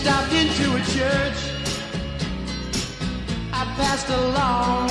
stopped into a church. I passed along.